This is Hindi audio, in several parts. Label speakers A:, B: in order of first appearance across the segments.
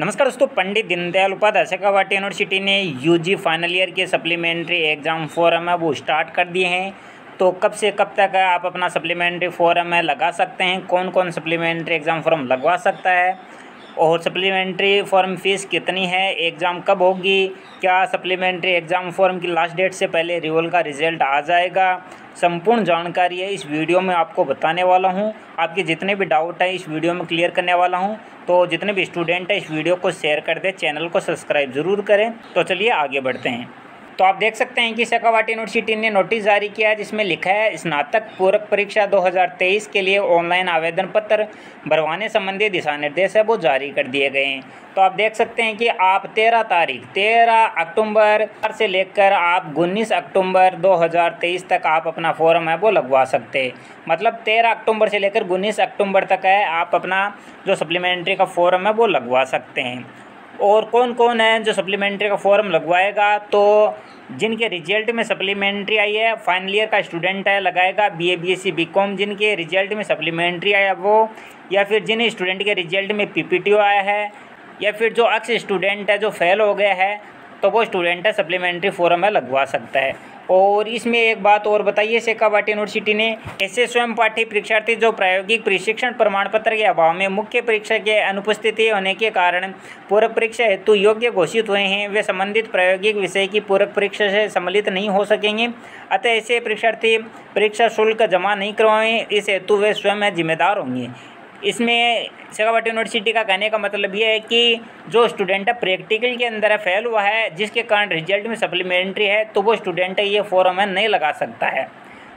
A: नमस्कार दोस्तों, पंडित दीनदयाल उपाध्याय शेखावाटी यूनिवर्सिटी ने यूजी फाइनल ईयर के सप्लीमेंट्री एग्ज़ाम फॉरम है वो स्टार्ट कर दिए हैं। तो कब से कब तक आप अपना सप्लीमेंट्री फॉरम है लगा सकते हैं? कौन कौन सप्लीमेंट्री एग्ज़ाम फॉरम लगवा सकता है? और सप्लीमेंट्री फॉर्म फ़ीस कितनी है? एग्ज़ाम कब होगी? क्या सप्लीमेंट्री एग्ज़ाम फॉर्म की लास्ट डेट से पहले रिवल का रिज़ल्ट आ जाएगा? संपूर्ण जानकारी है, इस वीडियो में आपको बताने वाला हूँ। आपके जितने भी डाउट हैं, इस वीडियो में क्लियर करने वाला हूँ। तो जितने भी स्टूडेंट हैं, इस वीडियो को शेयर कर दें चैनल को सब्सक्राइब ज़रूर करें। तो चलिए आगे बढ़ते हैं। तो आप देख सकते हैं कि शेखावाटी यूनिवर्सिटी ने नोटिस जारी किया है, जिसमें लिखा है, स्नातक पूरक परीक्षा 2023 के लिए ऑनलाइन आवेदन पत्र भरवाने संबंधी दिशा निर्देश है, वो जारी कर दिए गए हैं। तो आप देख सकते हैं कि आप 13 तारीख 13 अक्टूबर से लेकर आप उन्नीस अक्टूबर 2023 तक आप अपना फॉर्म है, वो लगवा सकते हैं। मतलब 13 अक्टूबर से लेकर उन्नीस अक्टूबर तक है, आप अपना जो सप्लीमेंट्री का फॉर्म है, वो लगवा सकते हैं। और कौन कौन है जो सप्लीमेंट्री का फॉर्म लगवाएगा? तो जिनके रिज़ल्ट में सप्लीमेंट्री आई है फाइनल ईयर का स्टूडेंट है, लगाएगा B A B S C B com जिनके रिज़ल्ट में सप्लीमेंट्री आया वो, या फिर जिन स्टूडेंट के रिज़ल्ट में पी पी टी आया है, या फिर जो अक्स स्टूडेंट है जो फेल हो गया है तो वो स्टूडेंट है सप्लीमेंट्री फॉर्म है, लगवा सकता है। और इसमें एक बात और बताइए, शेखावाटी यूनिवर्सिटी ने ऐसे स्वयं पाठ्य परीक्षार्थी जो प्रायोगिक प्रशिक्षण प्रमाण पत्र के अभाव में मुख्य परीक्षा के अनुपस्थिति होने के कारण पूरक परीक्षा हेतु योग्य घोषित हुए हैं, वे संबंधित प्रायोगिक विषय की पूरक परीक्षा से सम्मिलित नहीं हो सकेंगे। अतः ऐसे परीक्षार्थी परीक्षा शुल्क जमा नहीं करवाएँ, इस हेतु वे स्वयं जिम्मेदार होंगे। इसमें शेखावाटी यूनिवर्सिटी का कहने का मतलब ये है कि जो स्टूडेंट है प्रैक्टिकल के अंदर फेल हुआ है, जिसके कारण रिज़ल्ट में सप्लीमेंट्री है तो वो स्टूडेंट ये फॉर्म है नहीं लगा सकता है।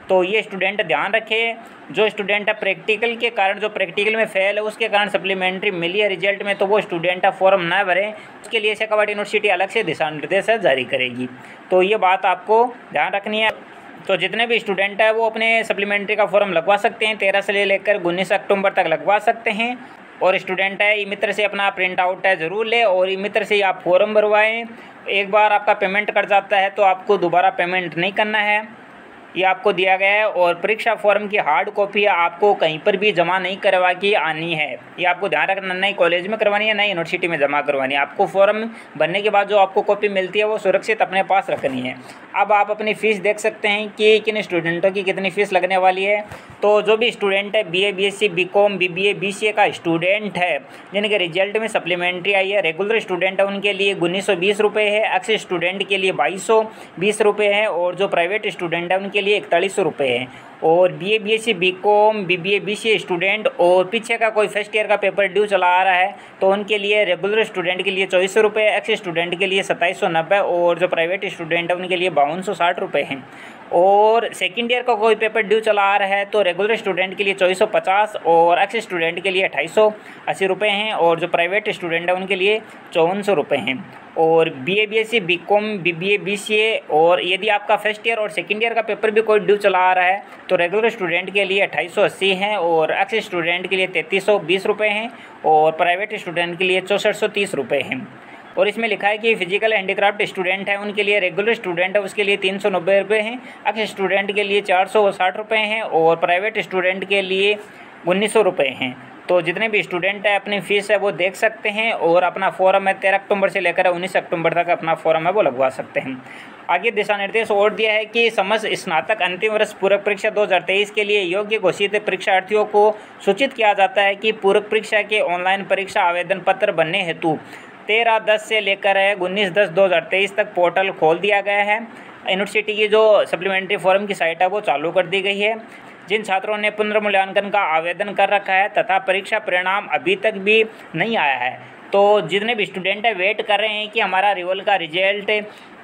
A: तो ये स्टूडेंट ध्यान रखे, जो स्टूडेंट है प्रैक्टिकल के कारण, जो प्रैक्टिकल में फेल है, उसके कारण सप्लीमेंट्री मिली है रिज़ल्ट में तो वो स्टूडेंट है फॉर्म ना भरें। उसके लिए शेखावाटी यूनिवर्सिटी अलग से दिशा निर्देश जारी करेगी। तो ये बात आपको ध्यान रखनी है। तो जितने भी स्टूडेंट हैं, वो अपने सप्लीमेंट्री का फॉर्म लगवा सकते हैं। तेरह से लेकर उन्नीस अक्टूबर तक लगवा सकते हैं। और स्टूडेंट है, ई मित्र से अपना प्रिंट आउट है, ज़रूर ले। और ई मित्र से आप फॉर्म भरवाएँ। एक बार आपका पेमेंट कट जाता है तो आपको दोबारा पेमेंट नहीं करना है। ये आपको दिया गया है और परीक्षा फॉर्म की हार्ड कॉपी आपको कहीं पर भी जमा नहीं करवा के आनी है। ये आपको ध्यान रखना नहीं कॉलेज में करवानी है नहीं यूनिवर्सिटी में जमा करवानी है। आपको फॉर्म भरने के बाद जो आपको कॉपी मिलती है, वो सुरक्षित अपने पास रखनी है। अब आप अपनी फ़ीस देख सकते हैं कि किन स्टूडेंटों की कितनी फ़ीस लगने वाली है। तो जो भी स्टूडेंट है B A B S C B com B B A B C A का स्टूडेंट है, जिनके रिज़ल्ट में सप्लीमेंट्री आई है रेगुलर स्टूडेंट है, उनके लिए उन्नीस सौ बीस रुपये है एक्स स्टूडेंट के लिए बाईस सौ बीस रुपये है और जो प्राइवेट स्टूडेंट है, उनके लिए इकतालीस सौ रुपये है। और B A B S C B com B B A B C student और पीछे का कोई फ़र्स्ट ईयर का पेपर ड्यू चला आ रहा है तो उनके लिए रेगुलर स्टूडेंट के लिए चौबीस सौ रुपये एक्स स्टूडेंट के लिए सत्ताईस सौ नब्बे और जो प्राइवेट स्टूडेंट है, उनके लिए बावन सौ साठ रुपये हैं। और सेकेंड ईयर का कोई पेपर ड्यू चला आ रहा है तो रेगुलर स्टूडेंट के लिए चौबीस सौ पचास और एक्स स्टूडेंट के लिए अट्ठाईस सौ अस्सी रुपये हैं और जो प्राइवेट स्टूडेंट है उनके लिए चौवन सौ रुपये हैं। और B A B S C B com B B A B C A और यदि आपका फ़र्स्ट ईयर और सेकेंड ईयर का पेपर भी कोई ड्यू चला आ रहा है तो रेगुलर स्टूडेंट के लिए अट्ठाईस सौ अस्सी हैं और एक्स स्टूडेंट के लिए तैंतीस सौ बीस रुपये हैं और प्राइवेट स्टूडेंट के लिए चौंसठ सौ तीस रुपये हैं। और इसमें लिखा है कि फ़िज़िकल हैंडीक्राफ्ट स्टूडेंट है, उनके लिए रेगुलर स्टूडेंट है, उसके लिए तीन सौ नब्बे रुपये हैं, अक्ष स्टूडेंट के लिए चार सौ साठ रुपये हैं और प्राइवेट स्टूडेंट के लिए उन्नीस सौ रुपये हैं। तो जितने भी स्टूडेंट हैं, अपनी फ़ीस है, वो देख सकते हैं और अपना फॉर्म है, तेरह अक्टूबर से लेकर उन्नीस अक्टूबर तक अपना फॉर्म है, वो लगवा सकते हैं। आगे दिशा निर्देश और दिया है कि समस्त स्नातक अंतिम वर्ष पूरक परीक्षा 2023 के लिए योग्य घोषित परीक्षार्थियों को सूचित किया जाता है कि पूरक परीक्षा के ऑनलाइन परीक्षा आवेदन पत्र बनने हेतु तेरह दस से लेकर उन्नीस दस दो हज़ार तेईस तक पोर्टल खोल दिया गया है। यूनिवर्सिटी की जो सप्लीमेंट्री फॉर्म की साइट है, वो चालू कर दी गई है। जिन छात्रों ने पुनर्मूल्यांकन का आवेदन कर रखा है तथा परीक्षा परिणाम अभी तक भी नहीं आया है तो जितने भी स्टूडेंट है, वेट कर रहे हैं कि हमारा रिवल का रिज़ल्ट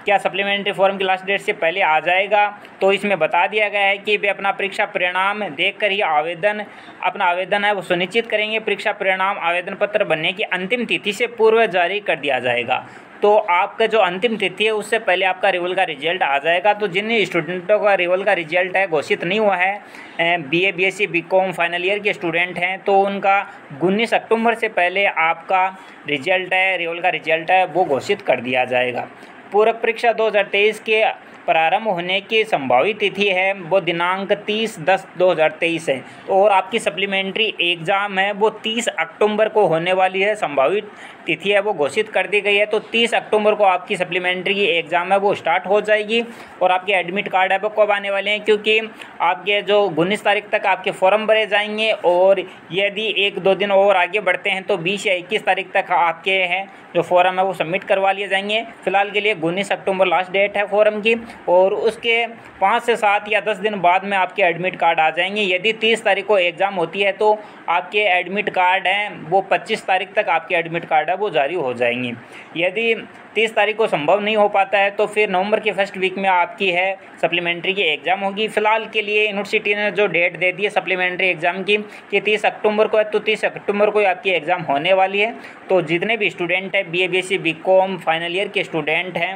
A: क्या सप्लीमेंट्री फॉर्म की लास्ट डेट से पहले आ जाएगा? तो इसमें बता दिया गया है कि वे अपना परीक्षा परिणाम देखकर ही आवेदन, अपना आवेदन है, वो सुनिश्चित करेंगे परीक्षा परिणाम आवेदन पत्र बनने की अंतिम तिथि से पूर्व जारी कर दिया जाएगा। तो आपका जो अंतिम तिथि है, उससे पहले आपका रिवल का रिज़ल्ट आ जाएगा। तो जिन स्टूडेंटों का रिवल का रिज़ल्ट है, घोषित नहीं हुआ है B A B S C B com final year के स्टूडेंट हैं तो उनका उन्नीस अक्टूबर से पहले आपका रिज़ल्ट है रिवल का रिज़ल्ट है, वो घोषित कर दिया जाएगा। पूरक परीक्षा 2023 के प्रारंभ होने की संभावित तिथि है, वो दिनांक 30 दस 2023 है। और आपकी सप्लीमेंट्री एग्ज़ाम है, वो 30 अक्टूबर को होने वाली है संभावित तिथि है, वो घोषित कर दी गई है। तो तीस अक्टूबर को आपकी सप्लीमेंट्री की एग्ज़ाम है, वो स्टार्ट हो जाएगी और आपके एडमिट कार्ड है वो कब आने वाले हैं, क्योंकि आपके जो उन्नीस तारीख तक आपके फॉर्म भरे जाएँगे और यदि एक दो दिन और आगे बढ़ते हैं तो बीस या इक्कीस तारीख तक आपके हैं जो फॉर्म है, वो सबमिट करवा लिए जाएँगे। फ़िलहाल के लिए उन्नीस अक्टूबर लास्ट डेट है फॉर्म की, और उसके पाँच से सात या दस दिन बाद में आपके एडमिट कार्ड आ जाएँगे। यदि तीस तारीख को एग्ज़ाम होती है तो आपके एडमिट कार्ड हैं, वो पच्चीस तारीख तक आपके एडमिट कार्ड है, वो जारी हो जाएँगे। यदि तीस तारीख को संभव नहीं हो पाता है तो फिर नवंबर के फ़र्स्ट वीक में आपकी है सप्लीमेंट्री की एग्ज़ाम होगी। फ़िलहाल के लिए यूनिवर्सिटी ने जो डेट दे दी है सप्लीमेंट्री एग्ज़ाम की, कि तीस अक्टूबर को है तो तीस अक्टूबर को आपकी एग्ज़ाम होने वाली है। तो जितने भी स्टूडेंट हैं B A B C B com final year के स्टूडेंट हैं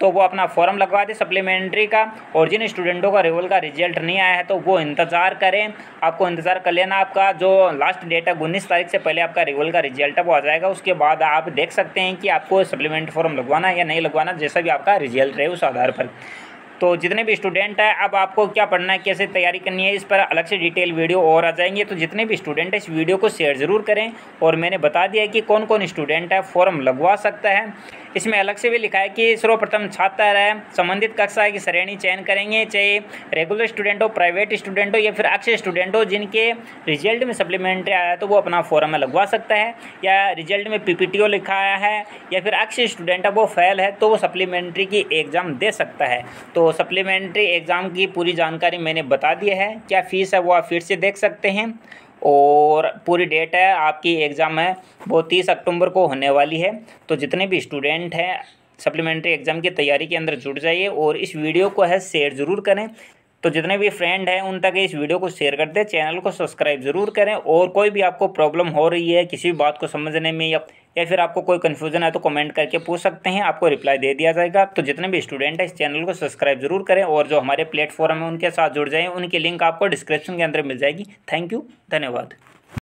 A: तो वो अपना फॉर्म लगवा दे सप्लीमेंट्री का और जिन स्टूडेंटों का रिवल का रिज़ल्ट नहीं आया है तो वो इंतज़ार करें। आपको इंतज़ार कर लेना आपका, जो लास्ट डेट है, उन्नीस तारीख से पहले आपका रिवल का रिज़ल्ट है वो आ जाएगा। उसके बाद आप देख सकते हैं कि आपको सप्लीमेंट्री फॉर्म लगवाना है या नहीं लगवाना, जैसा भी आपका रिज़ल्ट रहे उस आधार पर। तो जितने भी स्टूडेंट हैं, अब आपको क्या पढ़ना है, कैसे तैयारी करनी है, इस पर अलग से डिटेल वीडियो और आ जाएँगे। तो जितने भी स्टूडेंट हैं, इस वीडियो को शेयर ज़रूर करें और मैंने बता दिया है कि कौन कौन स्टूडेंट है फॉर्म लगवा सकता है। इसमें अलग से भी लिखा है कि सर्वप्रथम छात्र है, संबंधित कक्षा की श्रेणी चयन करेंगे, चाहे रेगुलर स्टूडेंट हो प्राइवेट स्टूडेंट हो, या फिर अक्षय स्टूडेंट हो, जिनके रिज़ल्ट में सप्लीमेंट्री आया तो वो अपना फॉर्म में लगवा सकता है। या रिज़ल्ट में पीपीटीओ लिखा आया है, या फिर अक्षय स्टूडेंट है, वो फेल है तो वो सप्लीमेंट्री की एग्ज़ाम दे सकता है। तो सप्लीमेंट्री एग्ज़ाम की पूरी जानकारी मैंने बता दी है। क्या फ़ीस है वो आप फिर से देख सकते हैं। और पूरी डेट है, आपकी एग्ज़ाम है, वो तीस अक्टूबर को होने वाली है। तो जितने भी स्टूडेंट हैं सप्लीमेंट्री एग्ज़ाम की तैयारी के अंदर जुड़ जाइए और इस वीडियो को है शेयर ज़रूर करें। तो जितने भी फ्रेंड हैं, उन तक इस वीडियो को शेयर कर दें चैनल को सब्सक्राइब ज़रूर करें और कोई भी आपको प्रॉब्लम हो रही है, किसी भी बात को समझने में या या फिर आपको कोई कन्फ्यूज़न है तो कमेंट करके पूछ सकते हैं, आपको रिप्लाई दे दिया जाएगा। तो जितने भी स्टूडेंट हैं, इस चैनल को सब्सक्राइब ज़रूर करें और जो हमारे प्लेटफॉर्म हैं, उनके साथ जुड़ जाएँ, उनकी लिंक आपको डिस्क्रिप्शन के अंदर मिल जाएगी। थैंक यू धन्यवाद।